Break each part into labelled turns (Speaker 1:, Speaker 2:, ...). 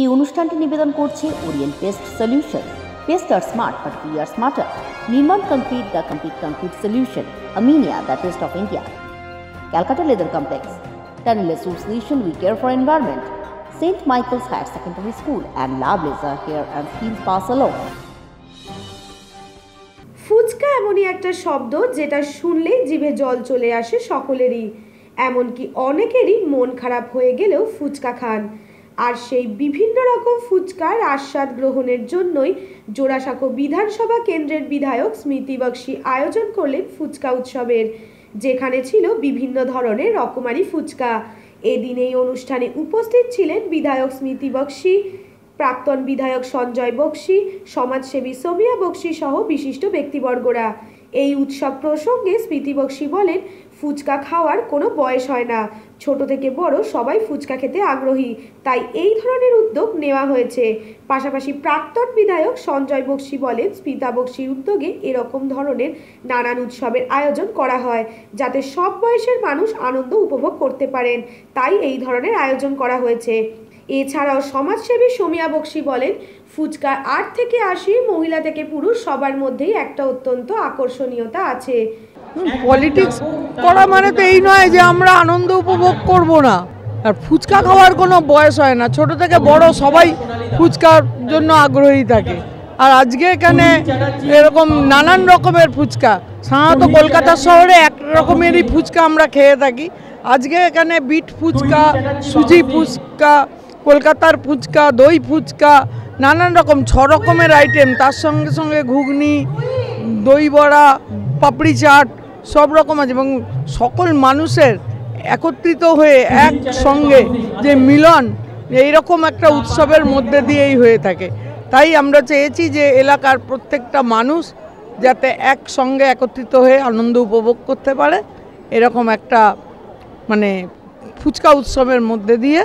Speaker 1: এই অনুষ্ঠানটি নিবেদন করছে Orient paste solution paste are smart but we are smarter নির্মাণ concrete the complete concrete solution Aminia the taste of India Calcutta Leather Complex, Tunnel Association We Care for Environment, St. Michael's Higher Secondary School, and La Blazer Hair and Skin পাস Salon.
Speaker 2: Phuchka এমনই একটা শব্দ যেটা শুনলেই জিভে জল চলে আসে সকলেরই। এমনকি অনেকেরই মন খারাপ হয়ে গেলেও ফুচকা খান। আর সেই বিভিন্ন রকম ফুচকার আস্বাদ গ্রহণের জন্যই জোড়াসাঁকো বিধানসভা কেন্দ্রের বিধায়ক স্মৃতি বক্সি আয়োজন করলেন ফুচকা উৎসবের, যেখানে ছিল বিভিন্ন ধরনের রকমারি ফুচকা। এদিন এই অনুষ্ঠানে উপস্থিত ছিলেন বিধায়ক স্মৃতি বক্সি, প্রাক্তন বিধায়ক সঞ্জয় বক্সি, সমাজসেবী সোমিয়া বক্সি সহ বিশিষ্ট ব্যক্তিবর্গরা। এই উৎসব প্রসঙ্গে স্মৃতি বক্সি বলেন, ফুচকা খাওয়ার কোনো বয়স হয় না। ছোট থেকে বড় সবাই ফুচকা খেতে আগ্রহী। তাই এই ধরনের উদ্যোগ নেওয়া হয়েছে। পাশাপাশি প্রাক্তন বিধায়ক সঞ্জয় বক্সি বলেন, স্মিতা বক্সির উদ্যোগে এরকম ধরনের নানান উৎসবের আয়োজন করা হয়, যাতে সব বয়সের মানুষ আনন্দ উপভোগ করতে পারেন। তাই এই ধরনের আয়োজন করা হয়েছে। এছাড়াও সমাজসেবী সোমিয়া বক্সি বলেন, ফুচকার আট থেকে আশি মহিলা থেকে পুরুষ সবার মধ্যেই একটা অত্যন্ত আকর্ষণীয়তা আছে।
Speaker 3: পলিটিক্স করা মানে তো এই নয় যে আমরা আনন্দ উপভোগ করব না। আর ফুচকা খাওয়ার কোনো বয়স হয় না। ছোট থেকে বড় সবাই ফুচকার জন্য আগ্রহী থাকে। আর আজকে এখানে এরকম নানান রকমের ফুচকা। সাধারণত কলকাতা শহরে এক রকমেরই ফুচকা আমরা খেয়ে থাকি। আজকে এখানে বিট ফুচকা, সুজি ফুচকা কলকাতার ফুচকা, দই ফুচকা, নানান রকম, ছ রকমের আইটেম তার সঙ্গে সঙ্গে ঘুগনি, দই বড়া, পাপড়ি চাট, সব রকম আছে এবং সকল মানুষের একত্রিত হয়ে একসঙ্গে যে মিলন, এইরকম একটা উৎসবের মধ্যে দিয়েই হয়ে থাকে। তাই আমরা চেয়েছি যে এলাকার প্রত্যেকটা মানুষ যাতে একসঙ্গে একত্রিত হয়ে আনন্দ উপভোগ করতে পারে। এরকম একটা মানে ফুচকা উৎসবের মধ্যে দিয়ে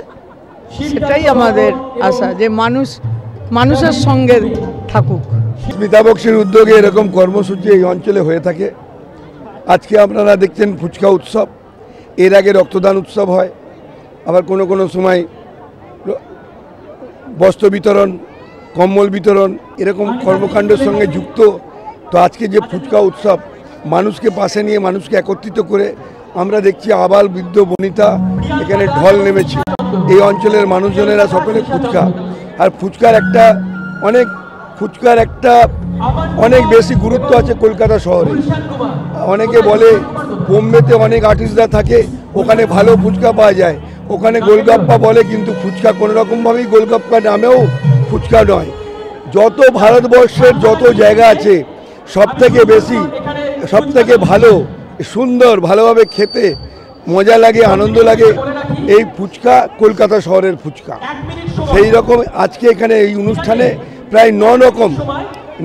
Speaker 3: সেটাই আমাদের আশা, যে মানুষ মানুষের সঙ্গে থাকুক।
Speaker 4: স্মিতা বক্সির উদ্যোগে এরকম কর্মসূচি এই অঞ্চলে হয়ে থাকে। আজকে আপনারা দেখছেন ফুচকা উৎসব। এর আগে রক্তদান উৎসব হয়। আবার কোনো কোনো সময় বস্ত্র বিতরণ, কম্বল বিতরণ, এরকম কর্মকাণ্ডের সঙ্গে যুক্ত। তো আজকে যে ফুচকা উৎসব, মানুষকে পাশে নিয়ে মানুষকে একত্রিত করে আমরা দেখছি আবাল বৃদ্ধ বনিতা এখানে ঢল নেমেছে। এই অঞ্চলের মানুষজনেরা সকলে ফুচকা। আর ফুচকার একটা অনেক, ফুচকার একটা অনেক বেশি গুরুত্ব আছে কলকাতা শহরে। অনেকে বলে বোম্বেতে অনেক আর্টিস্টরা থাকে, ওখানে ভালো ফুচকা পাওয়া যায়। ওখানে গোলগাপ্পা বলে, কিন্তু ফুচকা কোনো রকমভাবেই গোলগাপ্পা নামেও ফুচকা নয়। যত ভারতবর্ষের যত জায়গা আছে সব থেকে বেশি সব থেকে ভালো, সুন্দর, ভালোভাবে খেতে মজা লাগে, আনন্দ লাগে এই ফুচকা কলকাতা শহরের ফুচকা। সেই রকম আজকে এখানে এই অনুষ্ঠানে প্রায় ন রকম,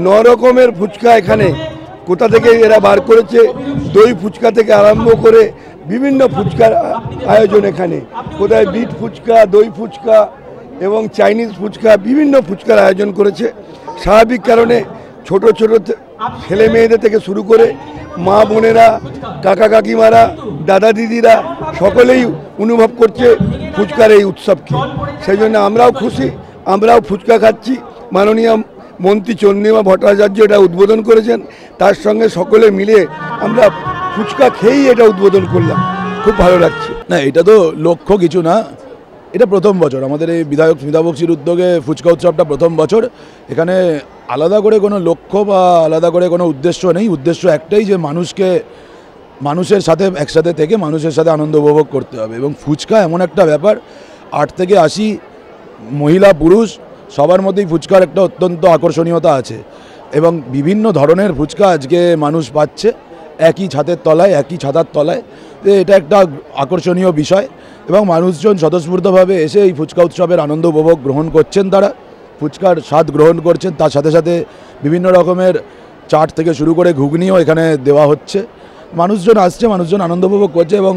Speaker 4: ন রকমের ফুচকা এখানে। কোথা থেকে এরা বার করেছে, দই ফুচকা থেকে আরম্ভ করে বিভিন্ন ফুচকার আয়োজন এখানে। কোথায় বিট ফুচকা, দই ফুচকা এবং চাইনিজ ফুচকা বিভিন্ন ফুচকার আয়োজন করেছে। স্বাভাবিক কারণে ছোট ছোট ছেলে মেয়েদের থেকে শুরু করে মা বোনেরা, কাকা কাকিমারা, দাদা দিদিরা সকলেই অনুভব করছে ফুচকার এই উৎসবকে। সেই জন্য আমরাও খুশি, আমরাও ফুচকা খাচ্ছি। মাননীয় মন্ত্রী চন্দ্রিমা ভট্টাচার্য এটা উদ্বোধন করেছেন। তার সঙ্গে সকলে মিলে আমরা ফুচকা খেয়েই এটা উদ্বোধন করলাম। খুব ভালো লাগছে।
Speaker 5: না, এটা তো লক্ষ্য কিছু না। এটা প্রথম বছর। আমাদের এই বিধায়ক স্মিতা বক্সির উদ্যোগে ফুচকা উৎসবটা প্রথম বছর। এখানে আলাদা করে কোনো লক্ষ্য বা আলাদা করে কোনো উদ্দেশ্য নেই। উদ্দেশ্য একটাই যে মানুষকে মানুষের সাথে, একসাথে থেকে মানুষের সাথে আনন্দ উপভোগ করতে হবে। এবং ফুচকা এমন একটা ব্যাপার, আট থেকে আশি মহিলা, পুরুষ, সবার মধ্যেই ফুচকার একটা অত্যন্ত আকর্ষণীয়তা আছে। এবং বিভিন্ন ধরনের ফুচকা আজকে মানুষ পাচ্ছে, একই ছাদের তলায়, একই ছাতার তলায়। এটা একটা আকর্ষণীয় বিষয় এবং মানুষজন স্বতঃস্ফূর্তভাবে এসে এই ফুচকা উৎসবের আনন্দ উপভোগ গ্রহণ করছেন তারা। ফুচকার স্বাদ গ্রহণ করছেন, তার সাথে সাথে বিভিন্ন রকমের চাট থেকে শুরু করে ঘুগনিও এখানে দেওয়া হচ্ছে। মানুষজন আসছে, মানুষজন আনন্দ উপভোগ করছে এবং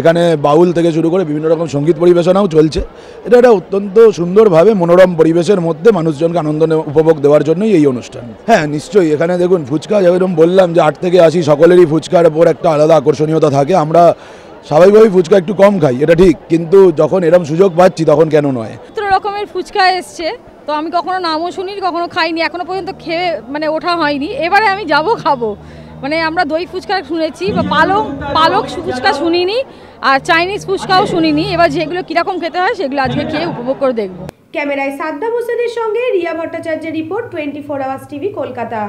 Speaker 5: এখানে বাউল থেকে শুরু করে বিভিন্ন রকম সংগীত পরিবেশনাও চলছে। এটা একটা অত্যন্ত সুন্দরভাবে মনোরম পরিবেশের মধ্যে মানুষজনকে আনন্দ উপভোগ দেওয়ার জন্যই এই অনুষ্ঠান। হ্যাঁ নিশ্চয়ই, এখানে দেখুন ফুচকা, যেরকম বললাম যে আট থেকে আসি সকলেরই ফুচকার ওপর একটা আলাদা আকর্ষণীয়তা থাকে, আমরা স্বাভাবিকভাবেই ফুচকা একটু কম খাই, এটা ঠিক, কিন্তু যখন এরম সুযোগ পাচ্ছি তখন কেন নয়?
Speaker 6: রকমের ফুচকা এসছে, তো আমি কখনো নামও শুনিনি, কখনো খাইনি, এখনও পর্যন্ত খেয়ে মানে ওঠা হয়নি, এবারে আমি যাব, খাব। মানে আমরা দই ফুচকা শুনেছি বা পালক পালক ফুচকা শুনিনি আর চাইনিজ ফুচকাও শুনিনি। এবার যেগুলো কীরকম খেতে হয় সেগুলো আজকে খেয়ে উপভোগ করে দেখব।
Speaker 2: ক্যামেরায় সাদ্দাম হোসেনের সঙ্গে রিয়া ভট্টাচার্যের report twenty four hours TV, Kolkata.